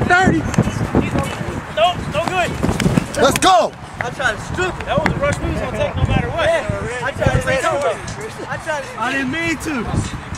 got 30. Nope, no good. Let's go. I tried to strip it. That was a rush move. It's going to take no matter what. Yeah. I tried to strip it. I I didn't mean to.